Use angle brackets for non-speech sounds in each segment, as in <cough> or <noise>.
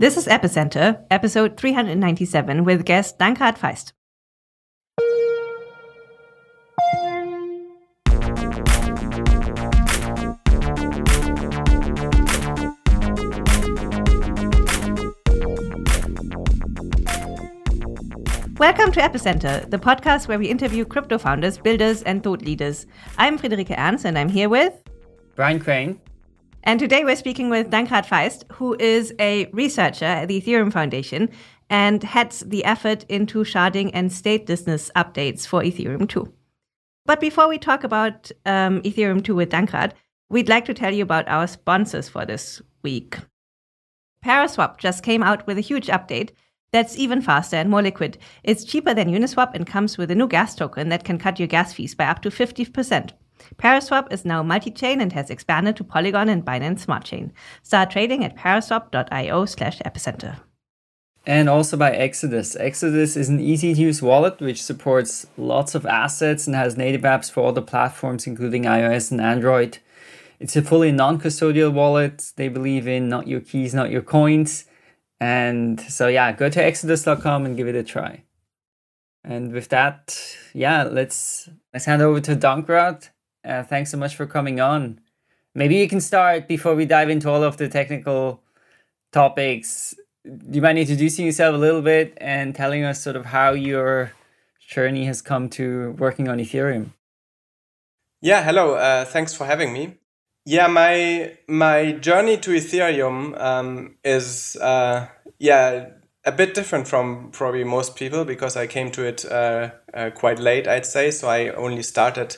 This is Epicenter, episode 397, with guest Dankrad Feist. Welcome to Epicenter, the podcast where we interview crypto founders, builders, and thought leaders. I'm Friederike Ernst, and I'm here with Brian Crain. And today we're speaking with Dankrad Feist, who is a researcher at the Ethereum Foundation and heads the effort into sharding and statelessness updates for Ethereum 2. But before we talk about um, Ethereum 2 with Dankrad, we'd like to tell you about our sponsors for this week. Paraswap just came out with a huge update that's even faster and more liquid. It's cheaper than Uniswap and comes with a new gas token that can cut your gas fees by up to 50%. Paraswap is now multi-chain and has expanded to Polygon and Binance Smart Chain. Start trading at paraswap.io slash epicenter. And also by Exodus. Exodus is an easy to use wallet which supports lots of assets and has native apps for all the platforms, including iOS and Android. It's a fully non custodial wallet. They believe in not your keys, not your coins. And so, yeah, go to exodus.com and give it a try. And with that, yeah, let's let's hand over to Dankrad uh, thanks so much for coming on. Maybe you can start before we dive into all of the technical topics. You mind introducing yourself a little bit and telling us sort of how your journey has come to working on Ethereum? Yeah, hello. Uh, thanks for having me. Yeah, my my journey to Ethereum um, is uh, yeah a bit different from probably most people because I came to it uh, uh, quite late, I'd say. So I only started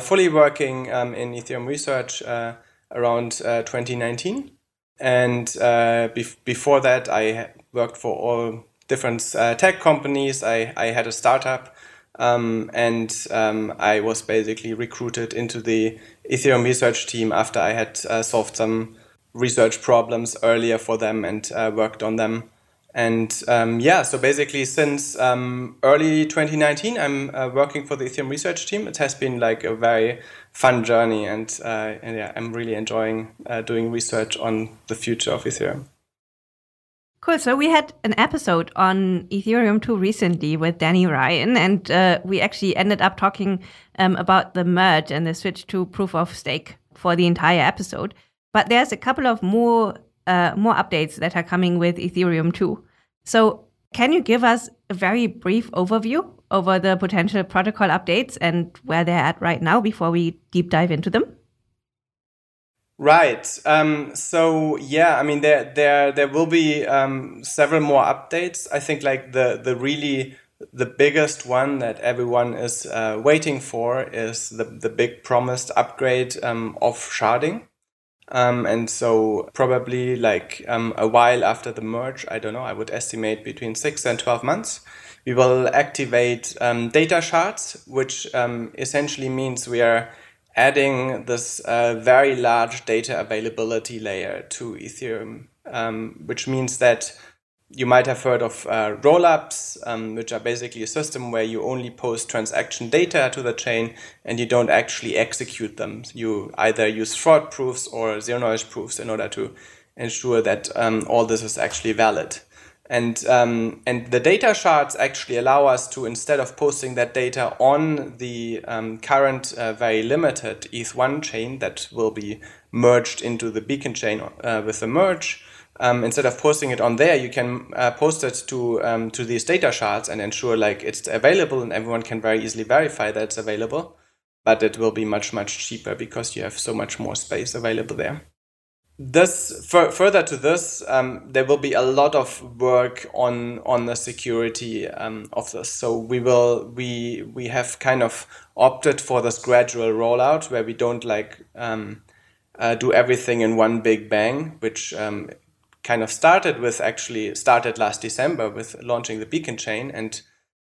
fully working um, in Ethereum research uh, around uh, 2019. And uh, bef before that, I worked for all different tech companies. I, I had a startup. Um, and um, I was basically recruited into the Ethereum research team after I had solved some research problems earlier for them and worked on them. And um, yeah, so basically since um, early 2019, I'm uh, working for the Ethereum research team. It has been like a very fun journey, and, uh, and yeah, I'm really enjoying uh, doing research on the future of Ethereum. Cool. So we had an episode on Ethereum 2 recently with Danny Ryan, and uh, we actually ended up talking um, about the merge and the switch to proof of stake for the entire episode. But there's a couple of more uh, more updates that are coming with Ethereum 2. So, can you give us a very brief overview over the potential protocol updates and where they're at right now before we deep dive into them? Right. Um, so yeah, I mean there there there will be um, several more updates. I think like the the really the biggest one that everyone is uh, waiting for is the the big promised upgrade um, of sharding. Um, and so probably like um, a while after the merge, I don't know, I would estimate between six and 12 months, we will activate um, data shards, which um, essentially means we are adding this uh, very large data availability layer to Ethereum, um, which means that you might have heard of uh, rollups, um, which are basically a system where you only post transaction data to the chain and you don't actually execute them. You either use fraud proofs or zero knowledge proofs in order to ensure that um, all this is actually valid. And, um, and the data shards actually allow us to, instead of posting that data on the um, current uh, very limited ETH1 chain that will be merged into the beacon chain uh, with the merge, um, instead of posting it on there, you can uh, post it to um, to these data shards and ensure like it's available and everyone can very easily verify that it's available. But it will be much much cheaper because you have so much more space available there. This further to this, um, there will be a lot of work on on the security um, of this. So we will we we have kind of opted for this gradual rollout where we don't like um, uh, do everything in one big bang, which um, kind of started with actually started last December with launching the beacon chain and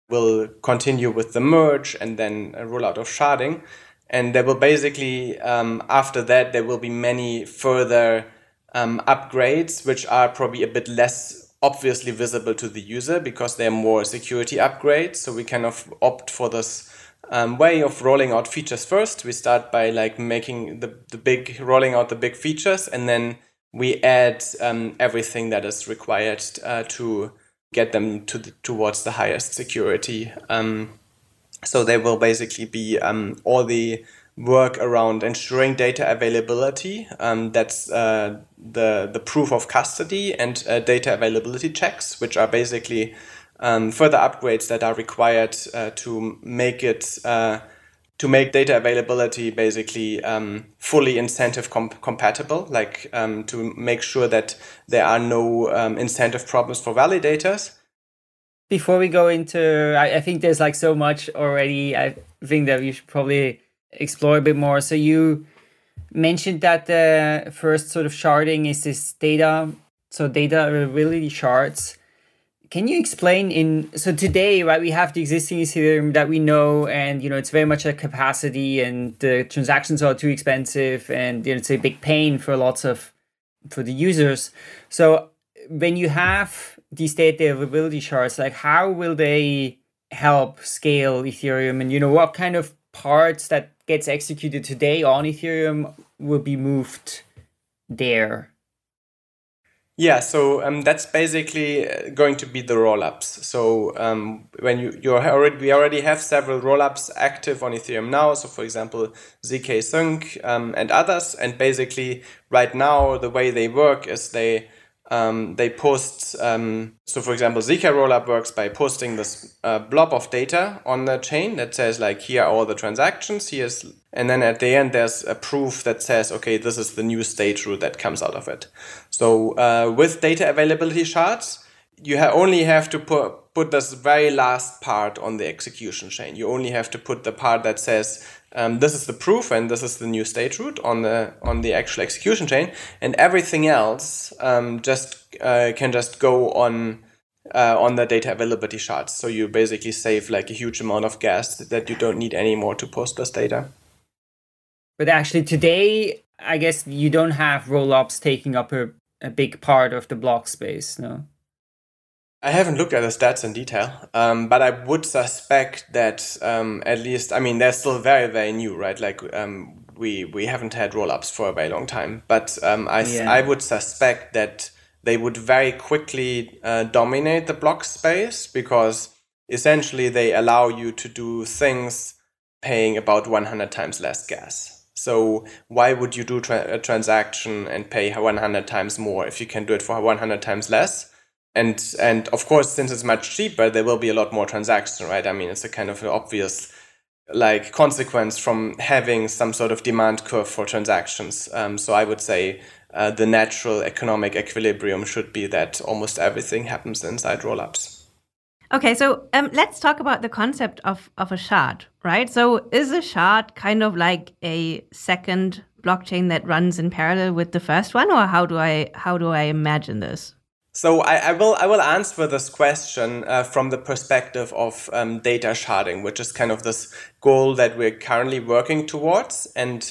will continue with the merge and then a rollout of sharding. And there will basically, um, after that, there will be many further um, upgrades, which are probably a bit less obviously visible to the user because they're more security upgrades. So we kind of opt for this um, way of rolling out features first. We start by like making the, the big, rolling out the big features and then we add um, everything that is required uh, to get them to the, towards the highest security. Um, so there will basically be um, all the work around ensuring data availability. Um, that's uh, the the proof of custody and uh, data availability checks, which are basically um, further upgrades that are required uh, to make it uh, to make data availability basically um, fully incentive comp- compatible, like um, to make sure that there are no um, incentive problems for validators. Before we go into, I, I think there's like so much already. I think that we should probably explore a bit more. So you mentioned that the first sort of sharding is this data, so data availability shards. Can you explain in so today, right? We have the existing Ethereum that we know, and you know it's very much a capacity, and the transactions are too expensive, and you know, it's a big pain for lots of for the users. So when you have these data availability shards, like how will they help scale Ethereum, and you know what kind of parts that gets executed today on Ethereum will be moved there? Yeah, so um, that's basically uh, going to be the rollups. So um, when you you already we already have several rollups active on Ethereum now. So for example, zk sync um, and others. And basically, right now the way they work is they um, they post, um, so for example, zk rollup works by posting this uh, blob of data on the chain that says like, here are all the transactions, here's, and then at the end there's a proof that says, okay, this is the new state root that comes out of it. So uh, with data availability shards, you ha only have to put, put this very last part on the execution chain. You only have to put the part that says, um, this is the proof and this is the new state root on the on the actual execution chain and everything else um, just uh, can just go on uh, on the data availability shards so you basically save like a huge amount of gas that you don't need anymore to post this data but actually today i guess you don't have roll ups taking up a, a big part of the block space no I haven't looked at the stats in detail, um, but I would suspect that um, at least, I mean, they're still very, very new, right? Like um, we we haven't had roll ups for a very long time, but um, I yeah. I would suspect that they would very quickly uh, dominate the block space because essentially they allow you to do things paying about 100 times less gas. So why would you do tra- a transaction and pay 100 times more if you can do it for 100 times less? and and of course since it's much cheaper there will be a lot more transactions right? I mean it's a kind of obvious like consequence from having some sort of demand curve for transactions. Um, so i would say uh, the natural economic equilibrium should be that almost everything happens inside rollups okay so um, let's talk about the concept of, of a shard right? So is a shard kind of like a second blockchain that runs in parallel with the first one or how do i how do i imagine this? So I, I, will I will answer this question uh, from the perspective of um, data sharding, which is kind of this goal that we're currently working towards, and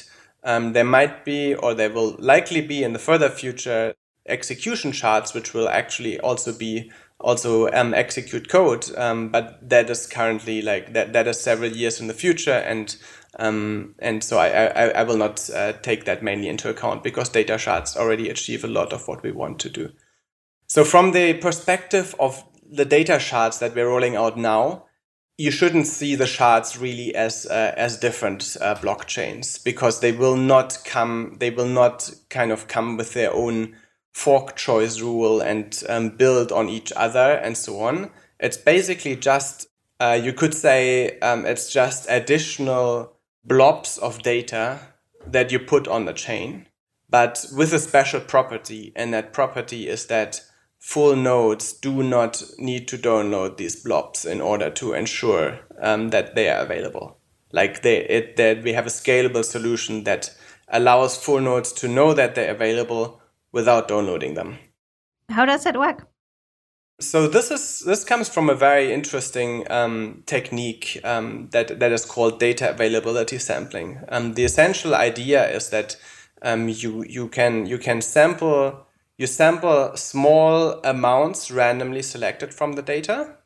um, there might be or there will likely be in the further future execution shards, which will actually also be also um, execute code, um, but that is currently like that that is several years in the future, and um, and so I, I, I will not uh, take that mainly into account because data shards already achieve a lot of what we want to do. So from the perspective of the data shards that we're rolling out now, you shouldn't see the shards really as uh, as different uh, blockchains because they will not come they will not kind of come with their own fork choice rule and um, build on each other and so on. It's basically just uh, you could say um, it's just additional blobs of data that you put on the chain, but with a special property, and that property is that full nodes do not need to download these blobs in order to ensure um, that they are available. Like they, it, that we have a scalable solution that allows full nodes to know that they're available without downloading them. How does that work? So this is this comes from a very interesting um, technique um, that that is called data availability sampling. Um, the essential idea is that um, you you can you can sample you sample small amounts randomly selected from the data,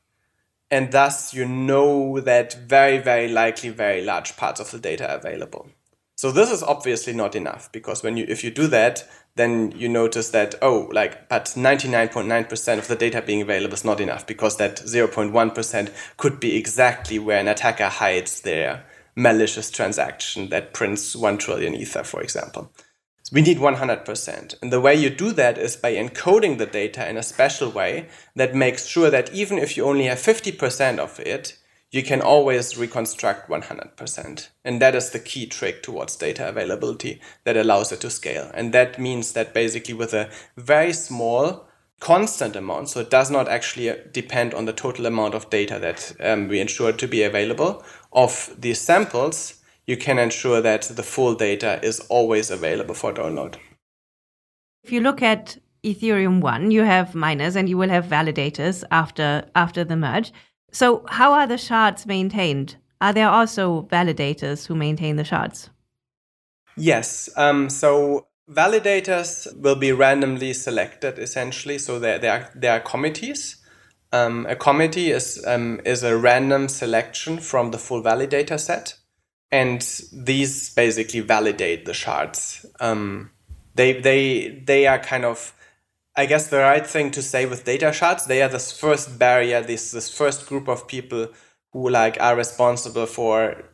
and thus you know that very, very likely very large parts of the data are available. So this is obviously not enough because when you if you do that, then you notice that, oh, like, but 99.9% of the data being available is not enough because that 0.1% could be exactly where an attacker hides their malicious transaction that prints 1 trillion ether, for example. So we need 100%. And the way you do that is by encoding the data in a special way that makes sure that even if you only have 50% of it, you can always reconstruct 100%. And that is the key trick towards data availability that allows it to scale. And that means that basically with a very small constant amount, so it does not actually depend on the total amount of data that um, we ensure to be available of these samples, you can ensure that the full data is always available for download. If you look at Ethereum 1, you have miners and you will have validators after after the merge. So, how are the shards maintained? Are there also validators who maintain the shards? Yes. Um, so, validators will be randomly selected essentially. So, there, there, are, there are committees. Um, a committee is, um, is a random selection from the full validator set. And these basically validate the shards. Um, they, they, they are kind of I guess the right thing to say with data shards, they are this first barrier, this this first group of people who like are responsible for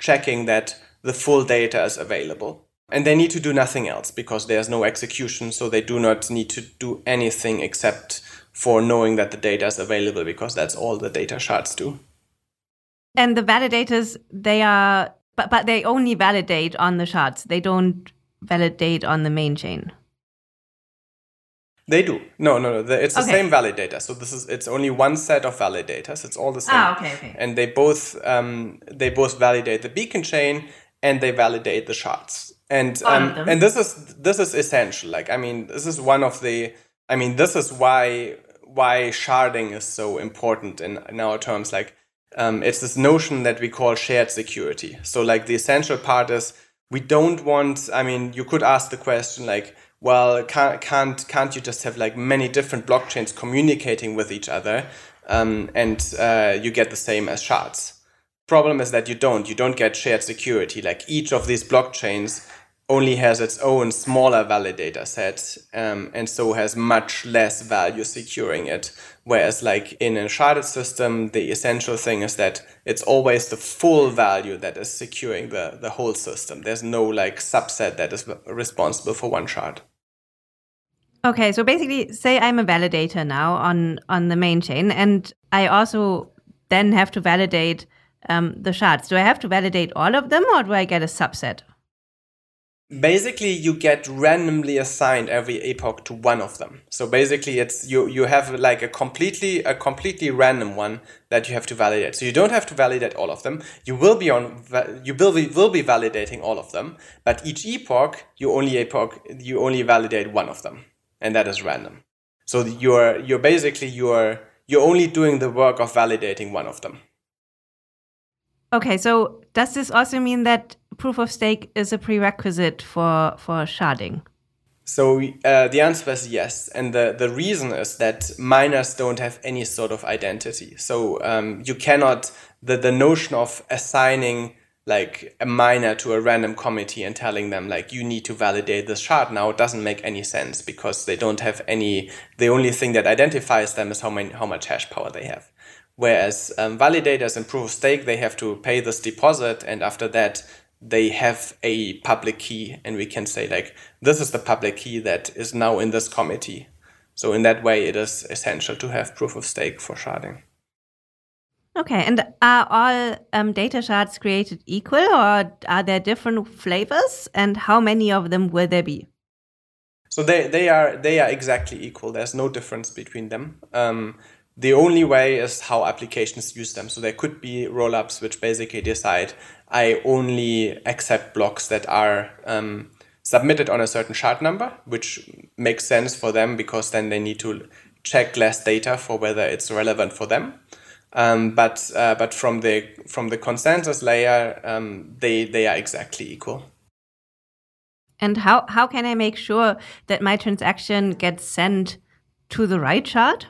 checking that the full data is available. And they need to do nothing else because there's no execution, so they do not need to do anything except for knowing that the data is available because that's all the data shards do. And the validators, they are, but, but they only validate on the shards. They don't validate on the main chain. They do. No, no, no. It's the okay. same validator. So this is it's only one set of validators. It's all the same. Ah, okay, okay. And they both um, they both validate the beacon chain and they validate the shards. And um, and this is this is essential. Like I mean, this is one of the. I mean, this is why why sharding is so important in, in our terms. Like um, it's this notion that we call shared security. So like the essential part is we don't want. I mean, you could ask the question like well, can't, can't, can't you just have like many different blockchains communicating with each other um, and uh, you get the same as shards? Problem is that you don't. You don't get shared security. Like each of these blockchains only has its own smaller validator set um, and so has much less value securing it. Whereas, like in a sharded system, the essential thing is that it's always the full value that is securing the, the whole system. There's no like subset that is responsible for one shard. Okay, so basically, say I'm a validator now on on the main chain, and I also then have to validate um, the shards. Do I have to validate all of them, or do I get a subset? Basically, you get randomly assigned every epoch to one of them. So basically, it's you you have like a completely a completely random one that you have to validate. So you don't have to validate all of them. You will be on you will be, will be validating all of them, but each epoch you only epoch you only validate one of them and that is random. So you're you're basically you're you're only doing the work of validating one of them. Okay, so does this also mean that proof of stake is a prerequisite for for sharding? So uh, the answer is yes, and the the reason is that miners don't have any sort of identity. So um, you cannot the the notion of assigning like a miner to a random committee and telling them like you need to validate this shard now it doesn't make any sense because they don't have any the only thing that identifies them is how many how much hash power they have. Whereas um, validators in proof of stake they have to pay this deposit and after that they have a public key and we can say like this is the public key that is now in this committee. So in that way it is essential to have proof of stake for sharding Okay, and are all um, data shards created equal or are there different flavors and how many of them will there be? So they, they are they are exactly equal. There's no difference between them. Um, the only way is how applications use them. So there could be rollups which basically decide I only accept blocks that are um, submitted on a certain shard number, which makes sense for them because then they need to check less data for whether it's relevant for them. Um, but uh, but from the from the consensus layer, um, they they are exactly equal. And how how can I make sure that my transaction gets sent to the right shard?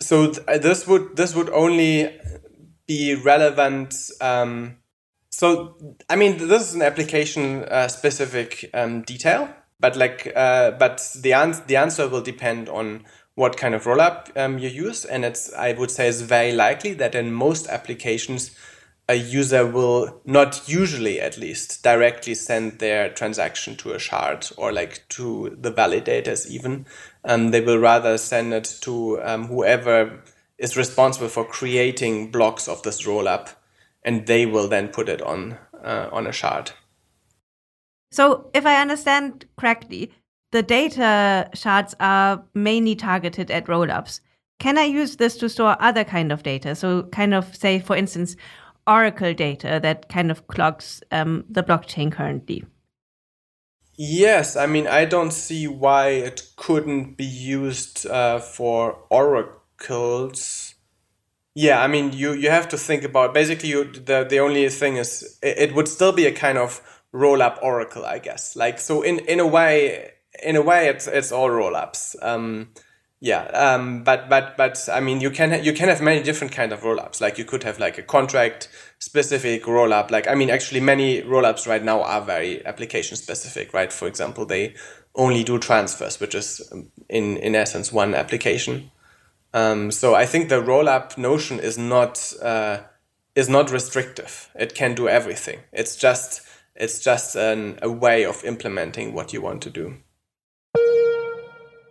So th uh, this would this would only be relevant. Um, so I mean, this is an application uh, specific um, detail. but like uh, but the answer the answer will depend on what kind of rollup um, you use, and it's I would say it's very likely that in most applications a user will not usually at least directly send their transaction to a shard or like to the validators even. Um, they will rather send it to um, whoever is responsible for creating blocks of this rollup and they will then put it on uh, on a shard. So if i understand correctly the data shards are mainly targeted at rollups can i use this to store other kind of data so kind of say for instance Oracle data that kind of clogs um, the blockchain currently. Yes, I mean, I don't see why it couldn't be used uh, for oracles. Yeah, I mean, you, you have to think about basically you, the the only thing is it, it would still be a kind of roll up oracle, I guess. Like so, in in a way, in a way, it's it's all roll ups. Um, yeah, um, but but but I mean, you can you can have many different kind of rollups. Like you could have like a contract specific rollup. Like I mean, actually, many rollups right now are very application specific, right? For example, they only do transfers, which is um, in in essence one application. Um, so I think the rollup notion is not uh, is not restrictive. It can do everything. It's just it's just an, a way of implementing what you want to do.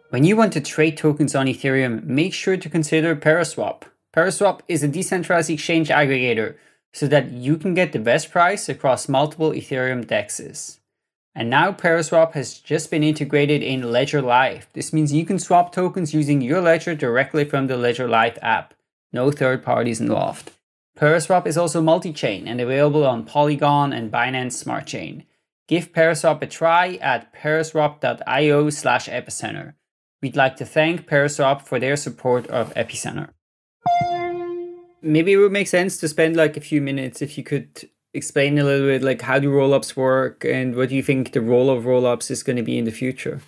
When you want to trade tokens on Ethereum, make sure to consider Paraswap. Paraswap is a decentralized exchange aggregator so that you can get the best price across multiple Ethereum dexes. And now Paraswap has just been integrated in Ledger Live. This means you can swap tokens using your ledger directly from the Ledger Live app. No third parties involved. Paraswap is also multi-chain and available on Polygon and Binance Smart Chain. Give Paraswap a try at paraswap.io slash epicenter. We'd like to thank Paraswap for their support of Epicenter. Maybe it would make sense to spend like a few minutes if you could explain a little bit like how do rollups work and what do you think the role of rollups is going to be in the future?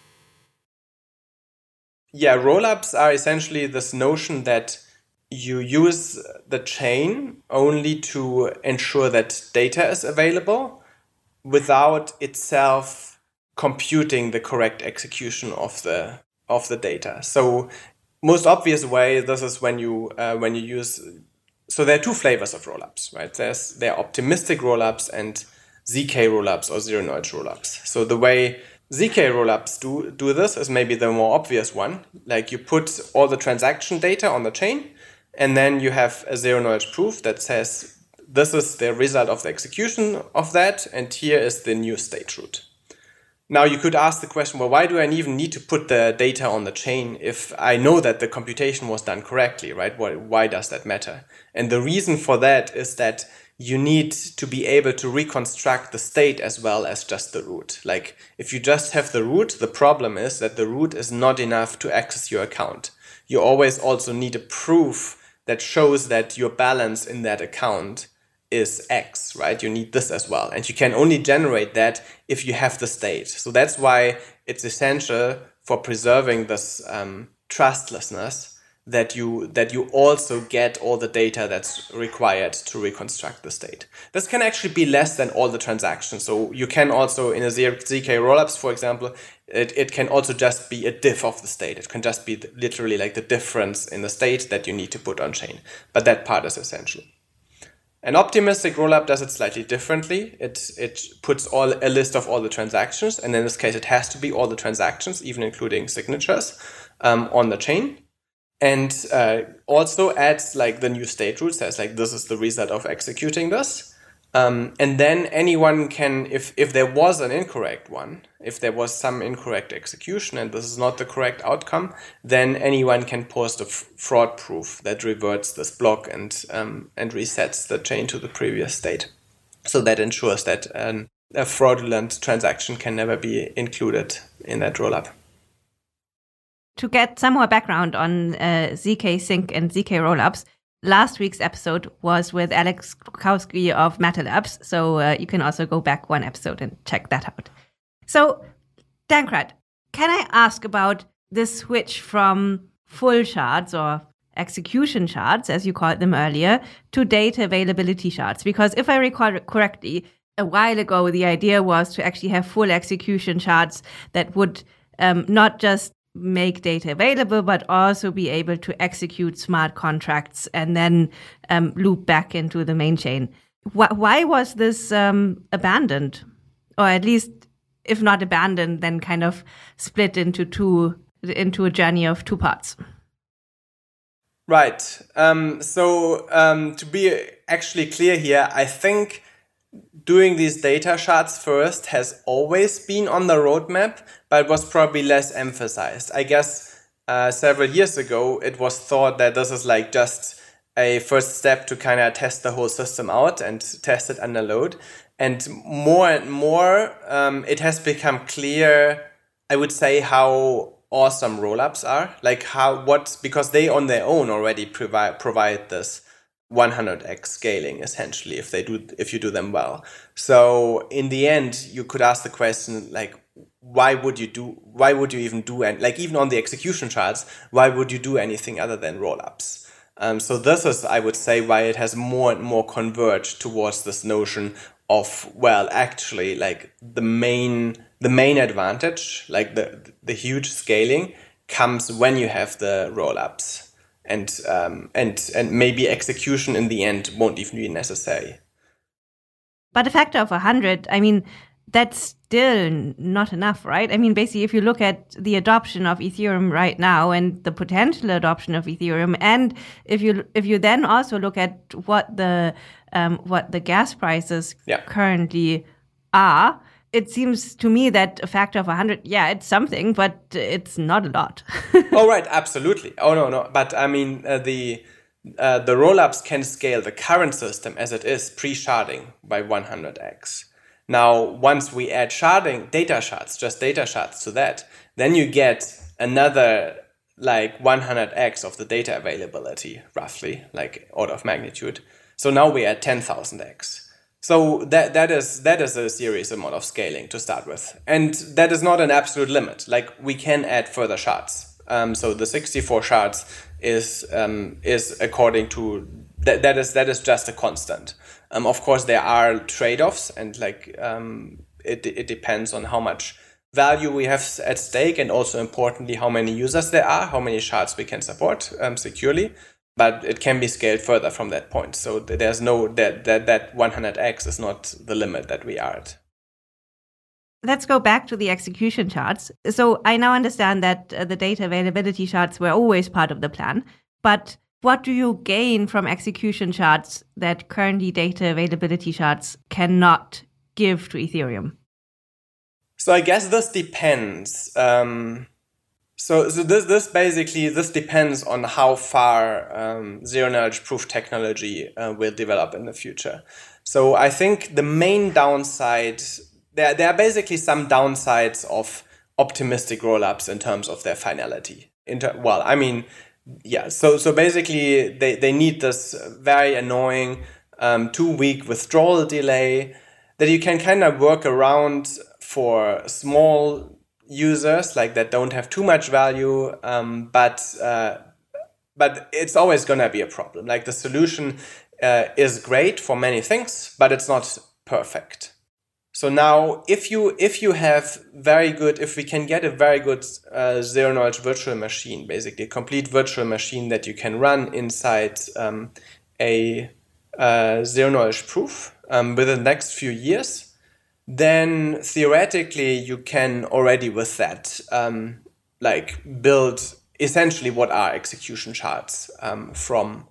Yeah, rollups are essentially this notion that you use the chain only to ensure that data is available without itself computing the correct execution of the of the data. So most obvious way this is when you uh, when you use so there are two flavors of rollups, right? There's there are optimistic rollups and zk rollups or zero knowledge rollups. So the way zk rollups do do this is maybe the more obvious one. Like you put all the transaction data on the chain, and then you have a zero knowledge proof that says this is the result of the execution of that, and here is the new state root. Now you could ask the question, well, why do I even need to put the data on the chain if I know that the computation was done correctly, right? Why, why does that matter? And the reason for that is that you need to be able to reconstruct the state as well as just the root. Like if you just have the root, the problem is that the root is not enough to access your account. You always also need a proof that shows that your balance in that account is X, right? You need this as well. And you can only generate that if you have the state. So that's why it's essential for preserving this um, trustlessness that you that you also get all the data that's required to reconstruct the state. This can actually be less than all the transactions. So you can also in a ZK rollups, for example, it, it can also just be a diff of the state. It can just be literally like the difference in the state that you need to put on chain. But that part is essential. An optimistic rollup does it slightly differently. It, it puts all a list of all the transactions, and in this case, it has to be all the transactions, even including signatures, um, on the chain. And uh, also adds like the new state root says like this is the result of executing this. Um, and then anyone can, if, if there was an incorrect one, if there was some incorrect execution and this is not the correct outcome, then anyone can post a fraud proof that reverts this block and, um, and resets the chain to the previous state. So that ensures that an, a fraudulent transaction can never be included in that rollup. To get some more background on uh, ZK Sync and ZK rollups, last week's episode was with Alex Gluchowski of Matter Labs, so uh, you can also go back one episode and check that out. So, Dankrad, can I ask about this switch from full shards or execution shards, as you called them earlier, to data availability shards? Because if I recall correctly, a while ago, the idea was to actually have full execution shards that would um, not just make data available, but also be able to execute smart contracts and then um, loop back into the main chain. Wh why was this um, abandoned? Or at least, if not abandoned, then kind of split into two, into a journey of two parts. Right. Um, so um, to be actually clear here, I think doing these data shards first has always been on the roadmap, but was probably less emphasized. I guess uh, several years ago, it was thought that this is like just a first step to kind of test the whole system out and test it under load. And more and more, um, it has become clear, I would say, how awesome rollups are. Like how, what, because they on their own already provide, provide this 100x scaling essentially if they do if you do them well. So in the end you could ask the question like why would you do why would you even do and like even on the execution shards why would you do anything other than rollups? Um, so this is i would say why it has more and more converged towards this notion of well actually like the main the main advantage like the the huge scaling comes when you have the rollups and um, and and maybe execution in the end won't even be necessary. But a factor of 100, I mean, that's still not enough, right? I mean, basically, if you look at the adoption of Ethereum right now and the potential adoption of Ethereum, and if you if you then also look at what the um, what the gas prices yeah. currently are, it seems to me that a factor of 100 yeah it's something but it's not a lot. <laughs> Oh right absolutely. Oh no no but i mean uh, the uh, the rollups can scale the current system as it is pre-sharding by 100x now once we add sharding data shards just data shards to that then you get another like 100x of the data availability roughly like order of magnitude. So now we're at 10000x so that that is that is a serious amount of scaling to start with, and that is not an absolute limit. Like we can add further shards. Um, so the sixty four shards is um, is according to that that is that is just a constant. Um, of course, there are trade offs, and like um, it it depends on how much value we have at stake, and also importantly how many users there are, how many shards we can support um, securely but it can be scaled further from that point. So there's no that that that 100x is not the limit that we are at. Let's go back to the execution shards. So I now understand that uh, the data availability shards were always part of the plan, but what do you gain from execution shards that currently data availability shards cannot give to Ethereum? So I guess this depends. Um, so, so this, this basically, this depends on how far um, zero knowledge proof technology uh, will develop in the future. So I think the main downside, there, there are basically some downsides of optimistic rollups in terms of their finality. Inter- well, I mean, yeah, so, so basically they, they need this very annoying um, two week withdrawal delay that you can kind of work around for small users like that don't have too much value um, but uh, but it's always going to be a problem. Like the solution uh, is great for many things but it's not perfect. So now if you if you have very good if we can get a very good uh, zero knowledge virtual machine basically a complete virtual machine that you can run inside um, a uh, zero knowledge proof um, within the next few years then theoretically you can already with that um, like build essentially what are execution shards um, from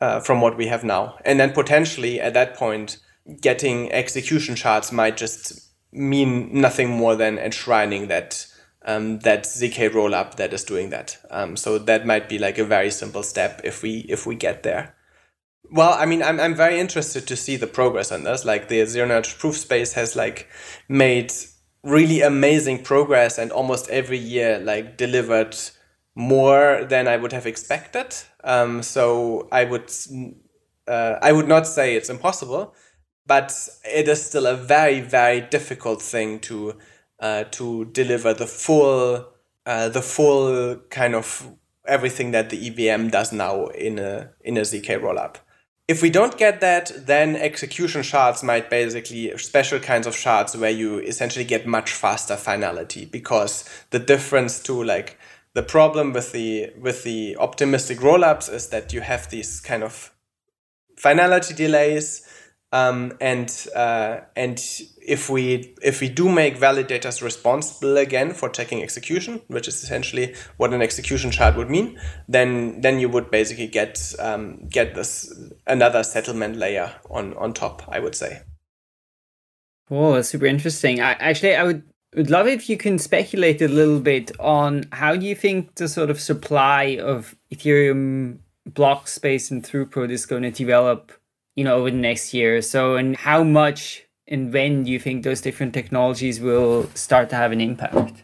uh, from what we have now. And then potentially at that point getting execution shards might just mean nothing more than enshrining that um, that zk rollup that is doing that. Um, so that might be like a very simple step if we if we get there well, I mean, I'm, I'm very interested to see the progress on this. Like the zero knowledge proof space has like made really amazing progress and almost every year like delivered more than I would have expected. Um, so I would uh, I would not say it's impossible, but it is still a very very difficult thing to uh, to deliver the full uh, the full kind of everything that the EVM does now in a in a zk rollup if we don't get that, then execution shards might basically special kinds of shards where you essentially get much faster finality because the difference to like the problem with the with the optimistic rollups is that you have these kind of finality delays um, and uh, and if we if we do make validators responsible again for checking execution, which is essentially what an execution shard would mean, then then you would basically get um, get this another settlement layer on on top. I would say. Cool, that's super interesting. I, actually, I would would love if you can speculate a little bit on how do you think the sort of supply of Ethereum block space and throughput is going to develop you know, over the next year so? And how much and when do you think those different technologies will start to have an impact?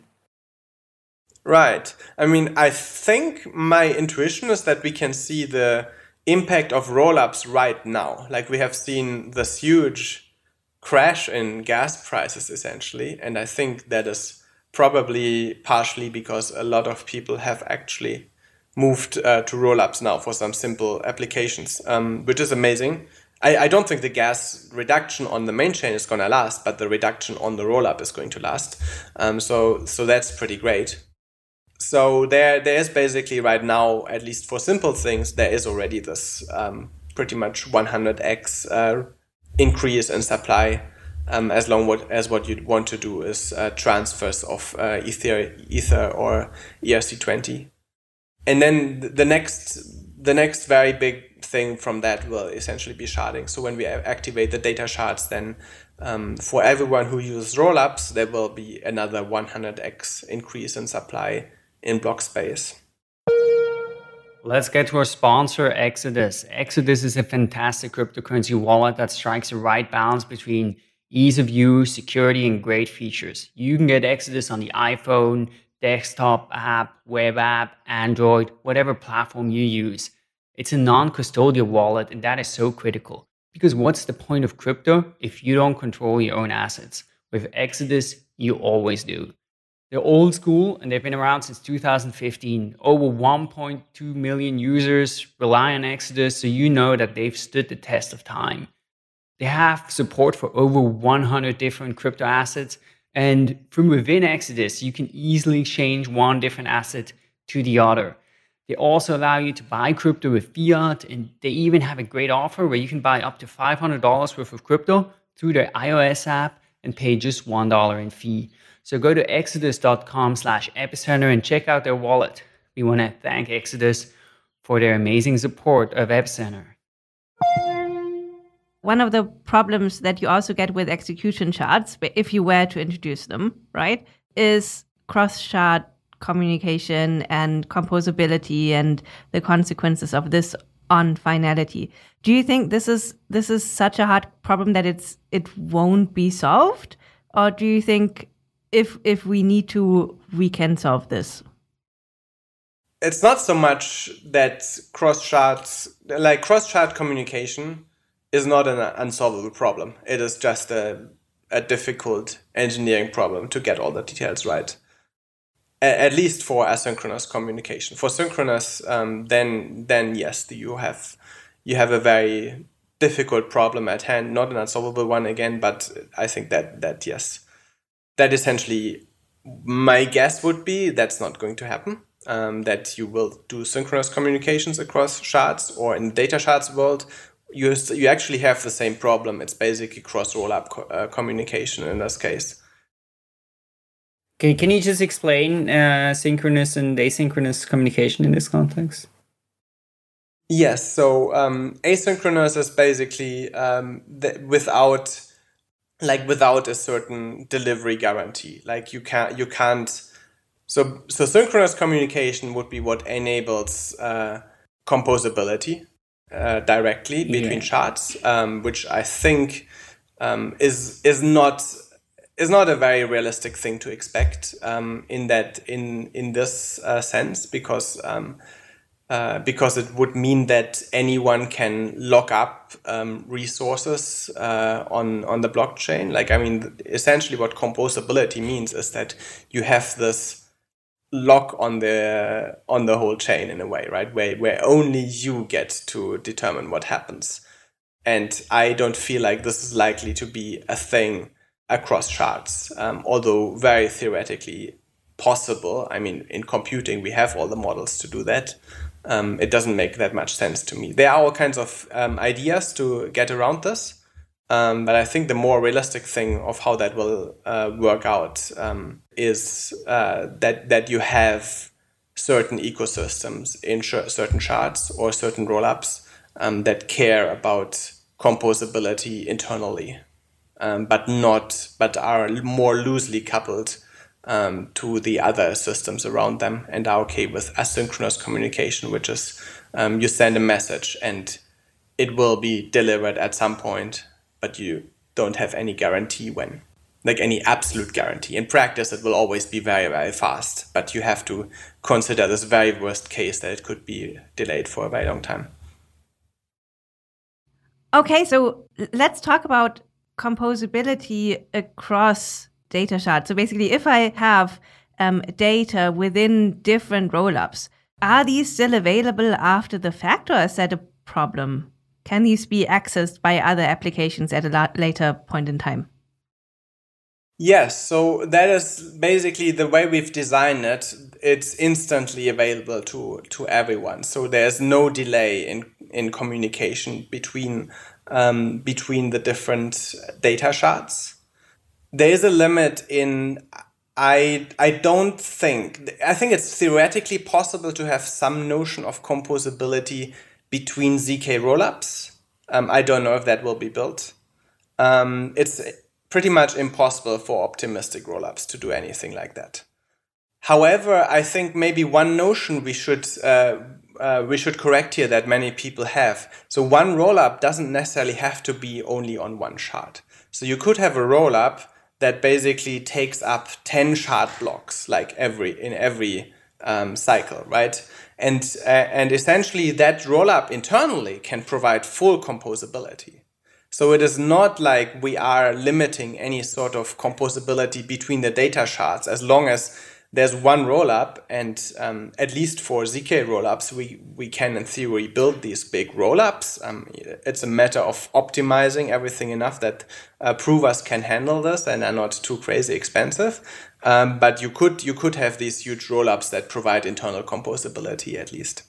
Right. I mean, I think my intuition is that we can see the impact of rollups right now. Like we have seen this huge crash in gas prices essentially. And I think that is probably partially because a lot of people have actually moved uh, to rollups now for some simple applications, um, which is amazing. I, I don't think the gas reduction on the main chain is going to last, but the reduction on the rollup is going to last. Um, so so that's pretty great. So there there is basically right now, at least for simple things, there is already this um, pretty much 100x uh, increase in supply. Um, as long what, as what you want to do is uh, transfers of uh, ether ether or ERC20 and then the next the next very big thing from that will essentially be sharding. So when we activate the data shards, then um, for everyone who uses rollups, there will be another 100x increase in supply in block space. Let's get to our sponsor, Exodus. Exodus is a fantastic cryptocurrency wallet that strikes the right balance between ease of use, security, and great features. You can get Exodus on the iPhone, desktop app, web app, Android, whatever platform you use. It's a non custodial wallet, and that is so critical. Because what's the point of crypto if you don't control your own assets? With Exodus, you always do. They're old school and they've been around since 2015. Over 1.2 million users rely on Exodus, so you know that they've stood the test of time. They have support for over 100 different crypto assets and from within Exodus, you can easily change one different asset to the other. They also allow you to buy crypto with fiat, and they even have a great offer where you can buy up to $500 worth of crypto through their iOS app and pay just $1 in fee. So go to exodus.com slash epicenter and check out their wallet. We want to thank Exodus for their amazing support of Epicenter. One of the problems that you also get with execution shards, if you were to introduce them, right, is cross shard communication and composability and the consequences of this on finality. Do you think this is this is such a hard problem that it's it won't be solved, or do you think if if we need to, we can solve this? It's not so much that cross shards like cross shard communication is not an unsolvable problem. It is just a, a difficult engineering problem to get all the details right. At least for asynchronous communication. For synchronous, um, then then yes, you have you have a very difficult problem at hand, not an unsolvable one again, but I think that that yes, that essentially my guess would be that's not going to happen. Um, that you will do synchronous communications across shards or in data shards world you you actually have the same problem. It's basically cross rollup co uh, communication in this case. Okay, can you just explain uh, synchronous and asynchronous communication in this context? Yes. So um, asynchronous is basically um, without like without a certain delivery guarantee. Like you can't you can't. So so synchronous communication would be what enables uh, composability uh, directly between yeah. shards, um, which I think um, is is not is not a very realistic thing to expect um, in that in in this uh, sense because um, uh, because it would mean that anyone can lock up um, resources uh, on on the blockchain. Like I mean, essentially, what composability means is that you have this lock on the on the whole chain in a way, right? Where where only you get to determine what happens. And I don't feel like this is likely to be a thing across shards, um, although very theoretically possible. I mean, in computing, we have all the models to do that. Um, it doesn't make that much sense to me. There are all kinds of um, ideas to get around this, um, but I think the more realistic thing of how that will uh, work out um, is uh, that that you have certain ecosystems in certain shards or certain rollups um, that care about composability internally, um, but not but are more loosely coupled um, to the other systems around them and are okay with asynchronous communication, which is um, you send a message and it will be delivered at some point, but you don't have any guarantee when, like any absolute guarantee. In practice, it will always be very, very fast, but you have to consider this very worst case that it could be delayed for a very long time. Okay, so let's talk about composability across data shards. So basically, if I have um, data within different rollups, are these still available after the fact, or is that a problem? Can these be accessed by other applications at a later point in time? Yes, so that is basically the way we've designed it. It's instantly available to to everyone. So there's no delay in in communication between um, between the different data shards there is a limit in I I don't think I think it's theoretically possible to have some notion of composability between zk rollups. Um, I don't know if that will be built. Um, it's pretty much impossible for optimistic rollups to do anything like that. However, I think maybe one notion we should uh, uh, we should correct here that many people have. So one rollup doesn't necessarily have to be only on one shard. So you could have a rollup that basically takes up 10 shard blocks like every in every um, cycle right and uh, and essentially that rollup internally can provide full composability so it is not like we are limiting any sort of composability between the data shards as long as there's one rollup, and um, at least for zk rollups, we, we can in theory build these big rollups. Um, it's a matter of optimizing everything enough that uh, provers can handle this and are not too crazy expensive. Um, but you could you could have these huge rollups that provide internal composability at least.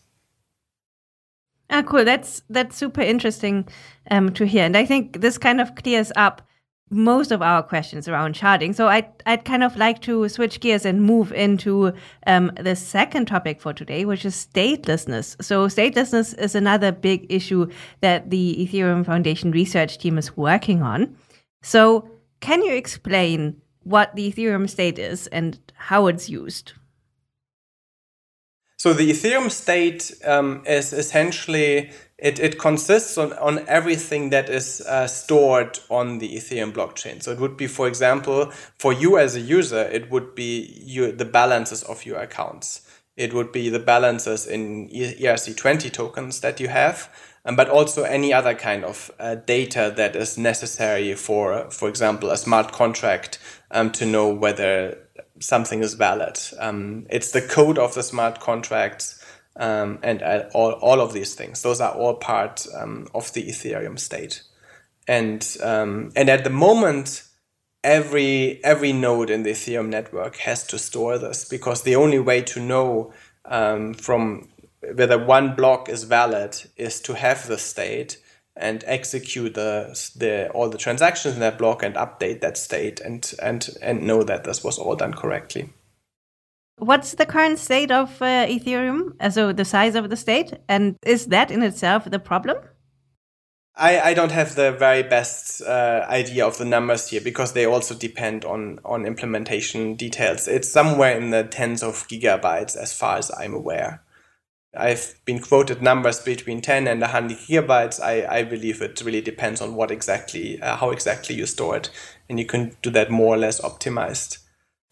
Ah, cool. That's that's super interesting um, to hear, and I think this kind of clears up most of our questions around sharding. So I'd, I'd kind of like to switch gears and move into um, the second topic for today, which is statelessness. So statelessness is another big issue that the Ethereum Foundation research team is working on. So can you explain what the Ethereum state is and how it's used? So the Ethereum state um, is essentially it, it consists on, on everything that is uh, stored on the Ethereum blockchain. So it would be, for example, for you as a user, it would be your, the balances of your accounts. It would be the balances in ERC20 tokens that you have, um, but also any other kind of uh, data that is necessary for, for example, a smart contract um, to know whether something is valid. Um, it's the code of the smart contracts um, and all, all of these things. Those are all part um, of the Ethereum state. And, um, and at the moment, every, every node in the Ethereum network has to store this because the only way to know um, from whether one block is valid is to have the state and execute the, the all the transactions in that block and update that state and and and know that this was all done correctly. What's the current state of uh, Ethereum? Uh, so the size of the state, and is that in itself the problem? I, I don't have the very best uh, idea of the numbers here because they also depend on, on implementation details. It's somewhere in the tens of gigabytes as far as I'm aware. I've been quoted numbers between 10 and 100 gigabytes. I, I believe it really depends on what exactly, uh, how exactly you store it. And you can do that more or less optimized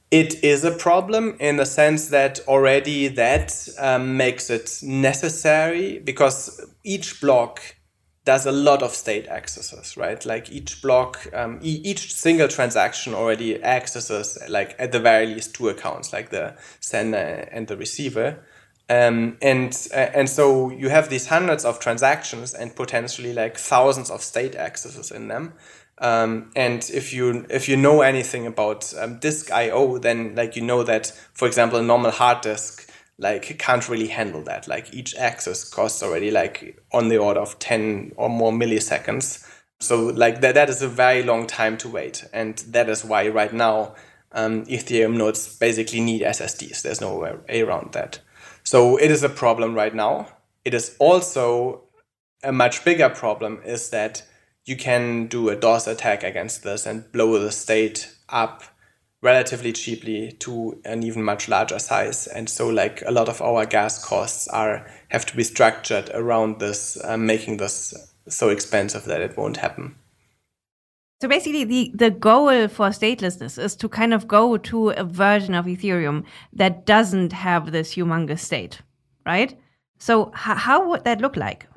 it is a problem in the sense that already that um, makes it necessary because each block does a lot of state accesses, right? Like each block, um, e each single transaction already accesses like at the very least two accounts, like the sender and the receiver. Um, and uh, and so you have these hundreds of transactions and potentially like thousands of state accesses in them. Um, and if you if you know anything about um, disk I/O, then like you know that, for example, a normal hard disk like can't really handle that. Like each access costs already like on the order of ten or more milliseconds. So like that that is a very long time to wait, and that is why right now um, Ethereum nodes basically need SSDs. There's no way around that. So it is a problem right now. It is also a much bigger problem is that you can do a DOS attack against this and blow the state up relatively cheaply to an even much larger size. And so like a lot of our gas costs are have to be structured around this, uh, making this so expensive that it won't happen. So basically, the, the goal for statelessness is to kind of go to a version of Ethereum that doesn't have this humongous state, right? So, how would that look like?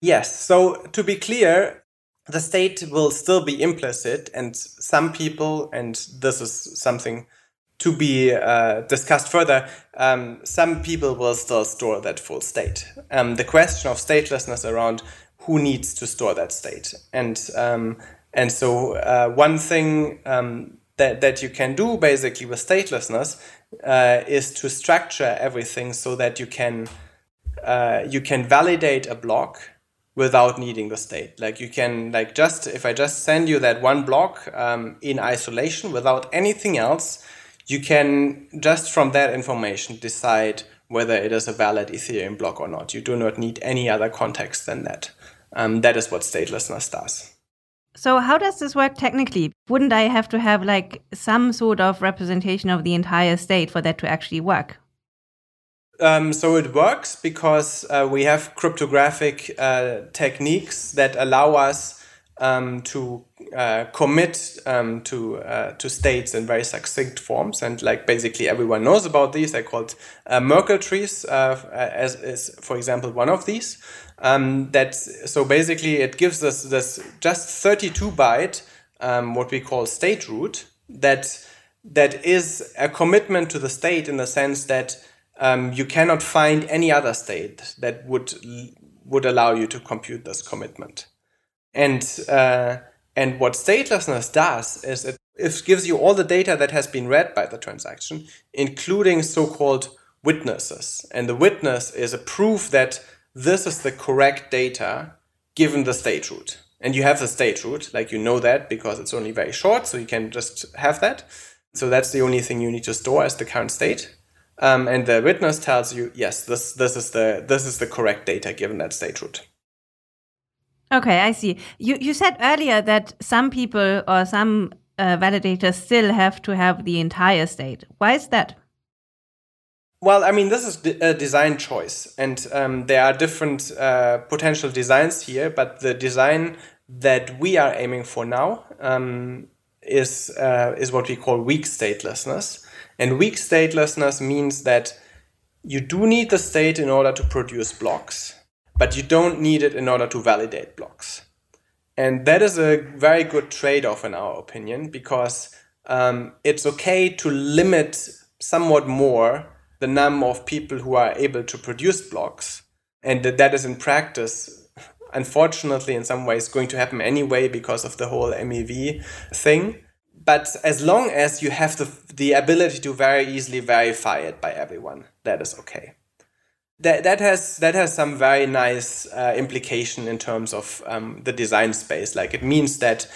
Yes. So, to be clear, the state will still be implicit, and some people, and this is something to be uh, discussed further, um, some people will still store that full state. Um, the question of statelessness around who needs to store that state. And um, and so uh, one thing um, that, that you can do basically with statelessness uh, is to structure everything so that you can uh, you can validate a block without needing the state. Like you can like just if I just send you that one block um, in isolation without anything else, you can just from that information decide whether it is a valid Ethereum block or not. You do not need any other context than that. Um, that is what statelessness does. So how does this work technically? Wouldn't I have to have like some sort of representation of the entire state for that to actually work? Um, so it works because uh, we have cryptographic uh, techniques that allow us um, to uh, commit um, to uh, to states in very succinct forms, and like basically everyone knows about these. They're called uh, Merkle trees, uh, as is for example one of these. Um, so basically it gives us this just 32 byte um, what we call state root that that is a commitment to the state in the sense that um, you cannot find any other state that would would allow you to compute this commitment and uh, and what statelessness does is it, it gives you all the data that has been read by the transaction including so-called witnesses and the witness is a proof that this is the correct data given the state root. And you have the state root, like you know that because it's only very short, so you can just have that. So that's the only thing you need to store as the current state. Um, and the witness tells you, yes, this this is the this is the correct data given that state root. Okay, I see. You you said earlier that some people or some uh, validators still have to have the entire state. Why is that? Well, I mean, this is a design choice, and um, there are different uh, potential designs here, but the design that we are aiming for now um, is uh, is what we call weak statelessness. And weak statelessness means that you do need the state in order to produce blocks, but you don't need it in order to validate blocks. And that is a very good trade off, in our opinion, because um, it's okay to limit somewhat more the number of people who are able to produce blocks. And that, that is in practice, unfortunately, in some ways, going to happen anyway because of the whole MEV thing. But as long as you have the, the ability to very easily verify it by everyone, that is okay. That, that has that has some very nice uh, implication in terms of um, the design space. Like it means that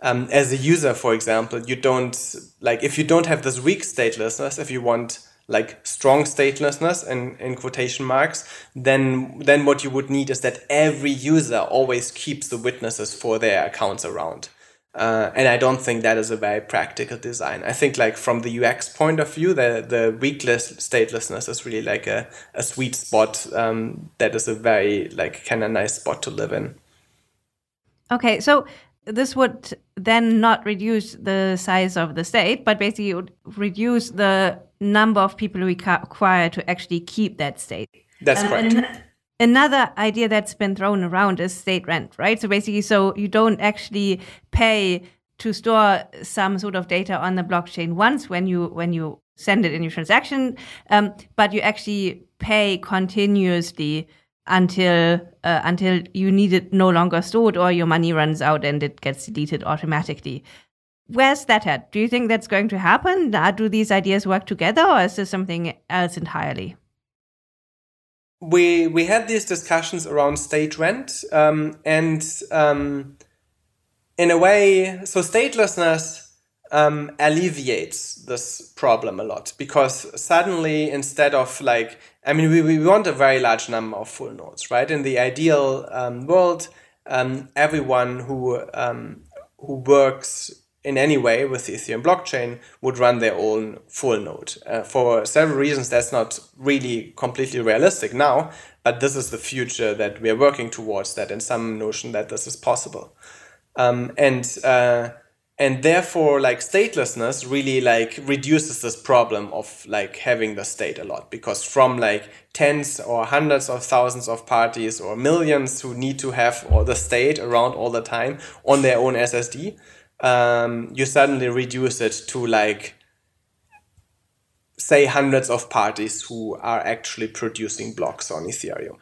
um, as a user, for example, you don't like if you don't have this weak statelessness, if you want like strong statelessness in, in quotation marks, then then what you would need is that every user always keeps the witnesses for their accounts around. Uh, and I don't think that is a very practical design. I think like from the UX point of view, the the weakless statelessness is really like a, a sweet spot um, that is a very like kind of nice spot to live in. Okay, so this would then not reduce the size of the state, but basically it would reduce the number of people require to actually keep that state. That's correct. And another idea that's been thrown around is state rent, right? So basically, so you don't actually pay to store some sort of data on the blockchain once when you when you send it in your transaction, um, but you actually pay continuously until uh, until you need it no longer stored or your money runs out and it gets deleted automatically. Where's that at? Do you think that's going to happen? Do these ideas work together, or is this something else entirely? We we had these discussions around state rent, um, and um, in a way, so statelessness um, alleviates this problem a lot because suddenly instead of like I mean we, we want a very large number of full nodes, right? In the ideal um, world, um, everyone who um, who works in any way with the Ethereum blockchain would run their own full node. Uh, for several reasons, that's not really completely realistic now, but this is the future that we are working towards. That in some notion that this is possible, um, and uh, and therefore like statelessness really like reduces this problem of like having the state a lot because from like tens or hundreds of thousands of parties or millions who need to have all the state around all the time on their own ssd um, you suddenly reduce it to like say hundreds of parties who are actually producing blocks on ethereum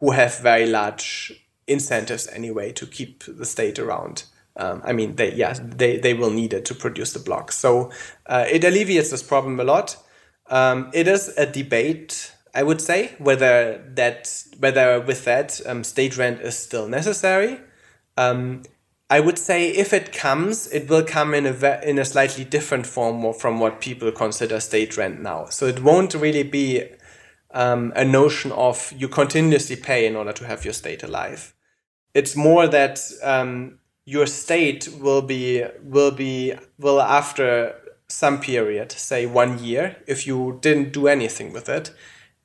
who have very large incentives anyway to keep the state around um, I mean, they yeah, they, they will need it to produce the blocks. So uh, it alleviates this problem a lot. Um, it is a debate, I would say, whether that whether with that um, state rent is still necessary. I would say if it comes, it will come in a in a slightly different form from what people consider state rent now. So it won't really be um, a notion of you continuously pay in order to have your state alive. It's more that um, your state will be will be will after some period, say one year, if you didn't do anything with it,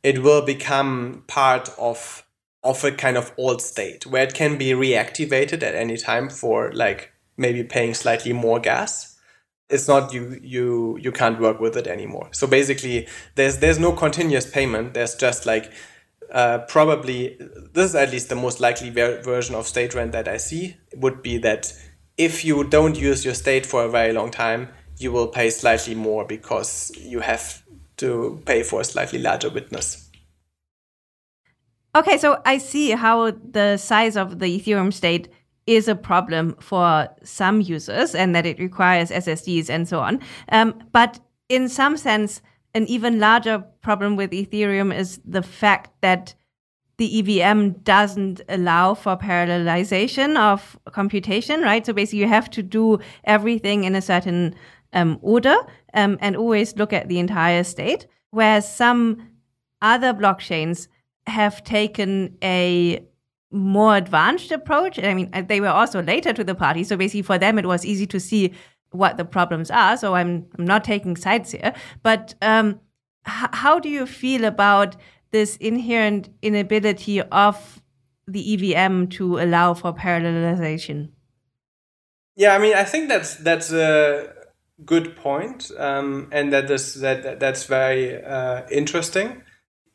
it will become part of of a kind of old state where it can be reactivated at any time for like maybe paying slightly more gas. It's not you you you can't work with it anymore. So basically there's there's no continuous payment. There's just like uh, probably this is at least the most likely ver- version of state rent that I see would be that if you don't use your state for a very long time, you will pay slightly more because you have to pay for a slightly larger witness. Okay, so I see how the size of the Ethereum state is a problem for some users and that it requires SSDs and so on. Um, but in some sense, an even larger problem with Ethereum is the fact that the EVM doesn't allow for parallelization of computation, right? So basically, you have to do everything in a certain um, order um, and always look at the entire state. Whereas some other blockchains have taken a more advanced approach. I mean, they were also later to the party. So basically, for them, it was easy to see what the problems are. So I'm I'm not taking sides here, but um, how do you feel about this inherent inability of the EVM to allow for parallelization? Yeah, I mean, I think that's that's a good point, um, and that is that that's very uh, interesting.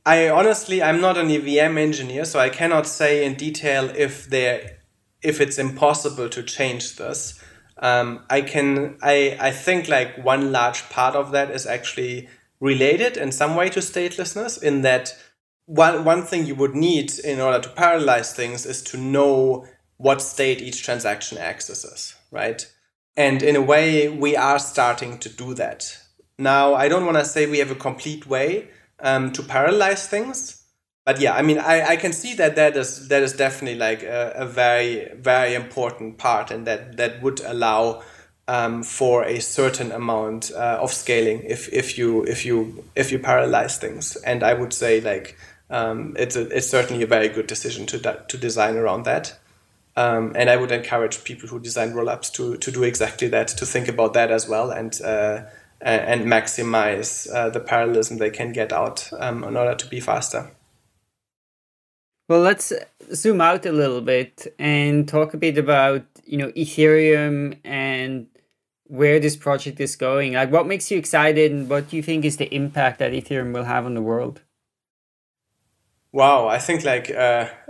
I honestly, I'm not an EVM engineer, so I cannot say in detail if there if it's impossible to change this um, I can I I think like one large part of that is actually related in some way to statelessness in that one one thing you would need in order to parallelize things is to know what state each transaction accesses, right? And in a way, we are starting to do that. Now, I don't want to say we have a complete way um, to parallelize things, but yeah, I mean, I, I can see that that is that is definitely like a, a very very important part, and that that would allow um, for a certain amount uh, of scaling if if you if you if you parallelize things. And I would say like um, it's a, it's certainly a very good decision to to design around that. Um, and I would encourage people who design rollups to to do exactly that, to think about that as well, and uh, and maximize uh, the parallelism they can get out um, in order to be faster. Well, let's zoom out a little bit and talk a bit about, you know, Ethereum and where this project is going. Like what makes you excited and what do you think is the impact that Ethereum will have on the world? Wow, I think like uh, <laughs>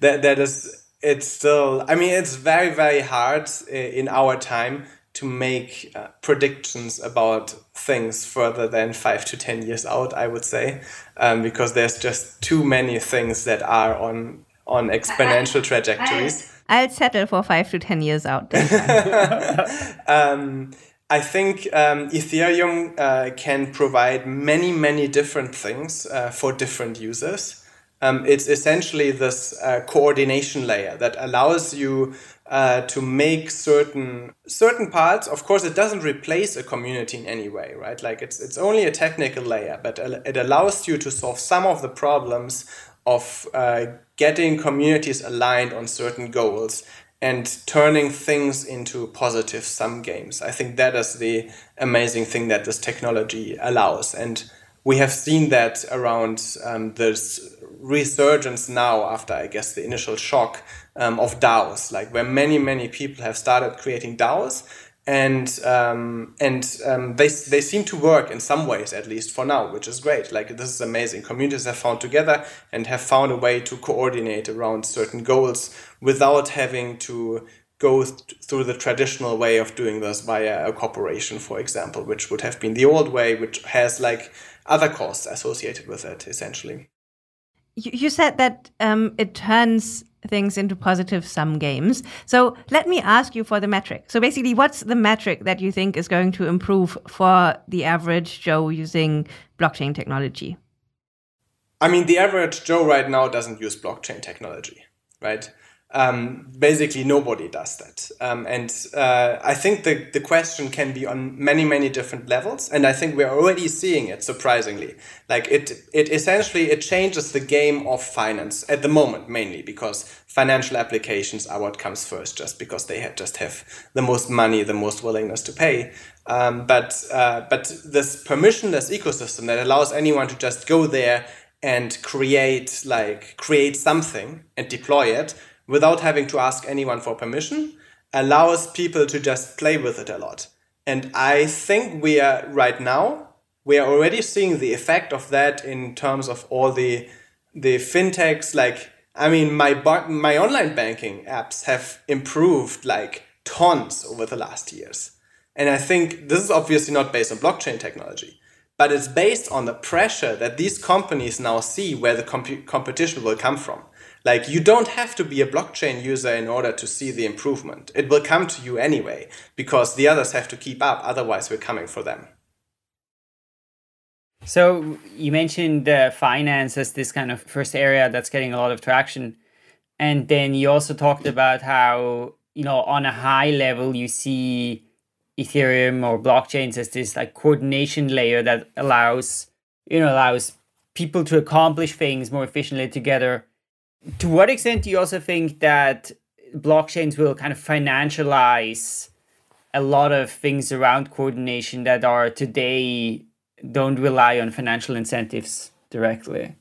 that that is it's still I mean it's very very hard in our time to make uh, predictions about things further than five to ten years out. I would say, um, because there's just too many things that are on on exponential trajectories. I'll settle for five to ten years out. <laughs> um, I think um, Ethereum uh, can provide many, many different things uh, for different users. Um, it's essentially this uh, coordination layer that allows you uh, to make certain certain parts. Of course, it doesn't replace a community in any way, right? Like it's it's only a technical layer, but it allows you to solve some of the problems of uh, getting communities aligned on certain goals and turning things into positive sum games. I think that is the amazing thing that this technology allows. And we have seen that around um, this resurgence now after, I guess, the initial shock um, of DAOs, like where many, many people have started creating DAOs and um, and um, they they seem to work in some ways at least for now, which is great. Like this is amazing. Communities have found together and have found a way to coordinate around certain goals without having to go th- through the traditional way of doing this via a corporation, for example, which would have been the old way, which has like other costs associated with it, essentially. You, you said that um, it turns things into positive sum games. So let me ask you for the metric. So basically, what's the metric that you think is going to improve for the average Joe using blockchain technology? I mean, the average Joe right now doesn't use blockchain technology, right? Um, basically, nobody does that. Um, and uh, I think the, the question can be on many, many different levels. And I think we're already seeing it, surprisingly. Like it, it essentially, it changes the game of finance at the moment, mainly because financial applications are what comes first, just because they have, just have the most money, the most willingness to pay. Um, but, uh, but this permissionless ecosystem that allows anyone to just go there and create, like, create something and deploy it without having to ask anyone for permission allows people to just play with it a lot. And I think we are right now, we are already seeing the effect of that in terms of all the the fintechs like I mean my my online banking apps have improved like tons over the last years. And I think this is obviously not based on blockchain technology, but it's based on the pressure that these companies now see where the comp- competition will come from. Like you don't have to be a blockchain user in order to see the improvement. It will come to you anyway because the others have to keep up. Otherwise, we're coming for them. So you mentioned uh, finance as this kind of first area that's getting a lot of traction, and then you also talked about how you know on a high level you see Ethereum or blockchains as this like coordination layer that allows you know allows people to accomplish things more efficiently together to what extent do you also think that blockchains will kind of financialize a lot of things around coordination that are today don't rely on financial incentives directly?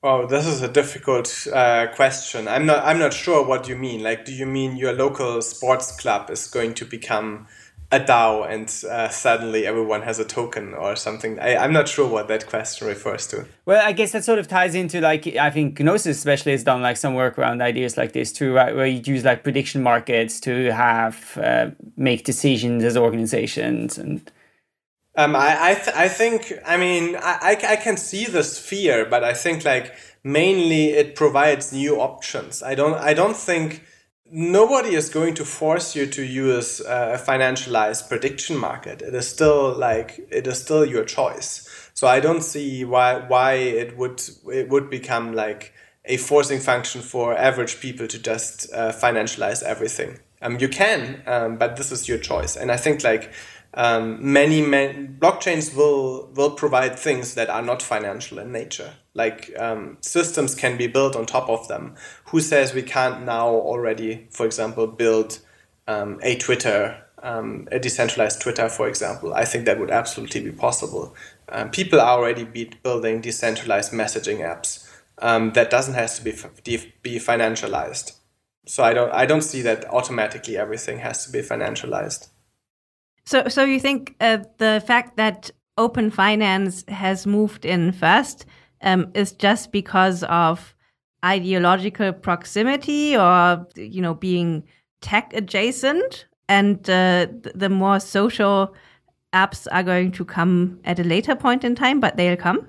Oh, this is a difficult uh, question. I'm not. I'm not sure what you mean. Like, do you mean your local sports club is going to become a DAO and uh, suddenly everyone has a token or something. I, I'm not sure what that question refers to. Well, I guess that sort of ties into like I think Gnosis especially has done like some work around ideas like this too, right? Where you use like prediction markets to have uh, make decisions as organizations and. Um, I I, th- I think I mean I, I can see the fear, but I think like mainly it provides new options. I don't I don't think nobody is going to force you to use a financialized prediction market. It is still like it is still your choice. So I don't see why why it would it would become like a forcing function for average people to just uh, financialize everything. Um, you can, um, but this is your choice. And I think like um, many, many blockchains will will provide things that are not financial in nature. Like um, systems can be built on top of them. Who says we can't now already, for example, build um, a Twitter, um, a decentralized Twitter, for example? I think that would absolutely be possible. Um, people are already be building decentralized messaging apps. Um, that doesn't have to be be financialized. So I don't I don't see that automatically everything has to be financialized. So, so you think uh, the fact that open finance has moved in first um, is just because of ideological proximity, or you know, being tech adjacent and uh, the more social apps are going to come at a later point in time, but they'll come?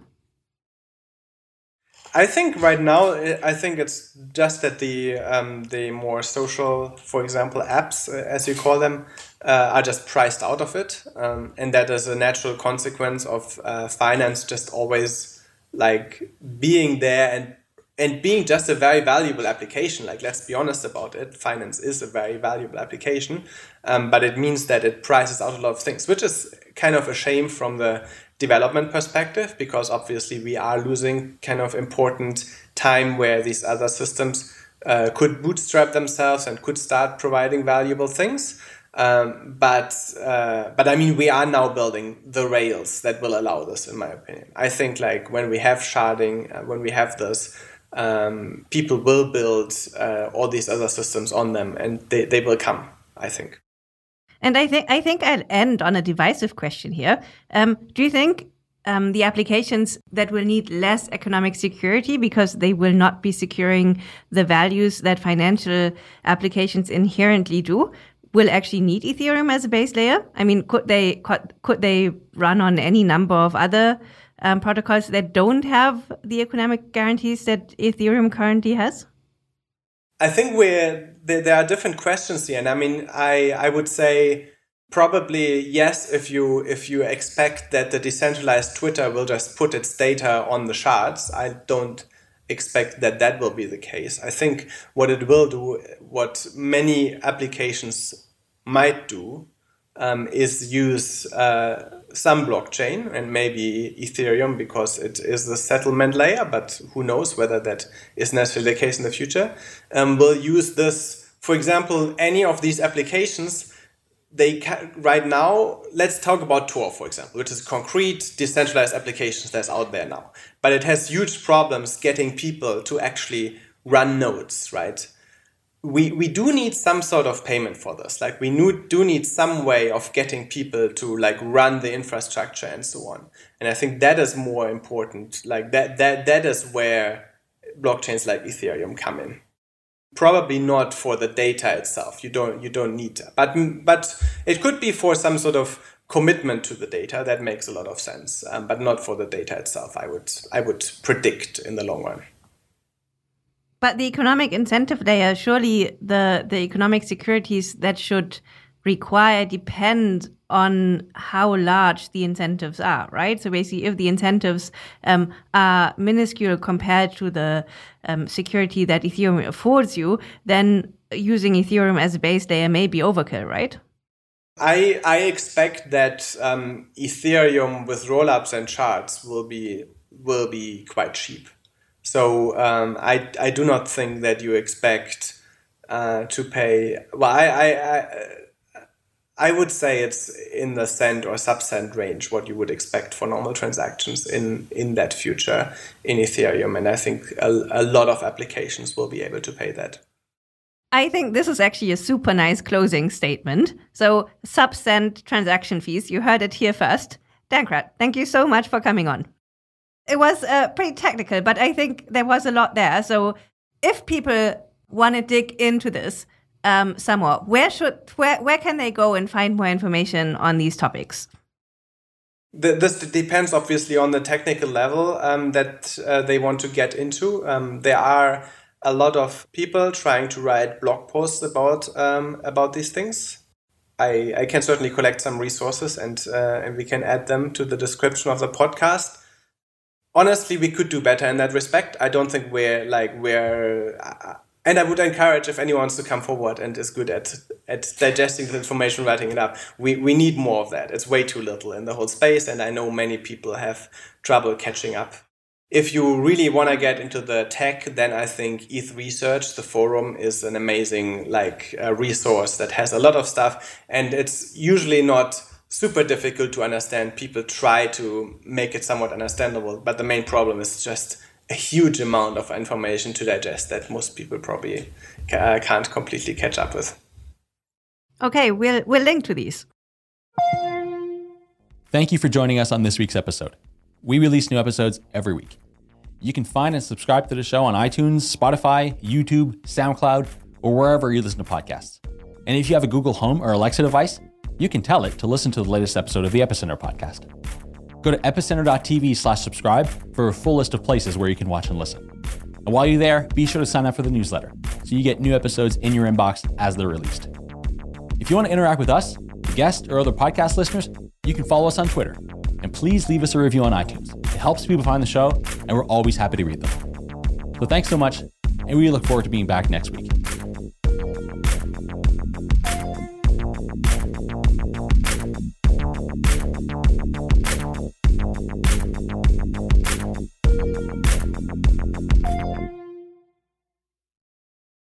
I think right now, I think it's just that the um, the more social, for example, apps, uh, as you call them, uh, are just priced out of it, um, and that is a natural consequence of uh, finance just always like being there and and being just a very valuable application. Like let's be honest about it, finance is a very valuable application, um, but it means that it prices out a lot of things, which is kind of a shame from the development perspective because obviously we are losing kind of important time where these other systems uh, could bootstrap themselves and could start providing valuable things. Um, but uh, but I mean we are now building the rails that will allow this in my opinion. I think like when we have sharding, uh, when we have this, um, people will build uh, all these other systems on them and they, they will come. I think. And I think I think I'll end on a divisive question here. Um, do you think um, the applications that will need less economic security because they will not be securing the values that financial applications inherently do will actually need Ethereum as a base layer? I mean, could they could, could they run on any number of other um, protocols that don't have the economic guarantees that Ethereum currently has? I think we're there, there are different questions here, and I mean, I I would say probably yes if you if you expect that the decentralized Twitter will just put its data on the shards. I don't expect that that will be the case. I think what it will do, what many applications might do, um, is use uh, some blockchain and maybe Ethereum because it is the settlement layer, but who knows whether that is necessarily the case in the future, um, will use this. For example, any of these applications, they can, right now, let's talk about Tor, for example, which is concrete decentralized applications that's out there now. But it has huge problems getting people to actually run nodes, right? We we do need some sort of payment for this. Like we do need some way of getting people to like run the infrastructure and so on. And i think that is more important. Like that that that is where blockchains like ethereum come in. Probably not for the data itself. You don't you don't need that. But but it could be for some sort of commitment to the data. That makes a lot of sense. Um, but not for the data itself i would i would predict in the long run but the economic incentive layer, surely the, the economic securities that should require depend on how large the incentives are, right? So basically, if the incentives um, are minuscule compared to the um, security that Ethereum affords you, then using Ethereum as a base layer may be overkill, right? I I expect that um, Ethereum with rollups and shards will be will be quite cheap. So um, I, I do not think that you expect uh, to pay. Well, I, I, I, I would say it's in the cent or sub cent range what you would expect for normal transactions in, in that future in Ethereum. And I think a, a lot of applications will be able to pay that. I think this is actually a super nice closing statement. So, sub cent transaction fees, you heard it here first. Dankrad, thank you so much for coming on it was uh, pretty technical, but I think there was a lot there. So if people want to dig into this um, somewhat, where should where where can they go and find more information on these topics? The, this depends obviously on the technical level um, that uh, they want to get into. Um, there are a lot of people trying to write blog posts about um, about these things. I, I can certainly collect some resources and uh, and we can add them to the description of the podcast honestly, we could do better in that respect. I don't think we're like we're. Uh, and I would encourage if anyone wants to come forward and is good at at digesting the information, writing it up. We we need more of that. It's way too little in the whole space, and I know many people have trouble catching up. If you really want to get into the tech, then I think ETH Research, the forum, is an amazing like uh, resource that has a lot of stuff, and it's usually not super difficult to understand. People try to make it somewhat understandable, but the main problem is just a huge amount of information to digest that most people probably uh, can't completely catch up with. Okay, we'll we'll link to these. Thank you for joining us on this week's episode. We release new episodes every week. You can find and subscribe to the show on iTunes, Spotify, YouTube, SoundCloud, or wherever you listen to podcasts. And if you have a Google Home or Alexa device, you can tell it to listen to the latest episode of the Epicenter podcast. Go to epicenter.tv slash subscribe for a full list of places where you can watch and listen. And while you're there, be sure to sign up for the newsletter so you get new episodes in your inbox as they're released. If you want to interact with us, guests, or other podcast listeners, you can follow us on Twitter. And please leave us a review on iTunes. It helps people find the show, and we're always happy to read them. So thanks so much, and we look forward to being back next week.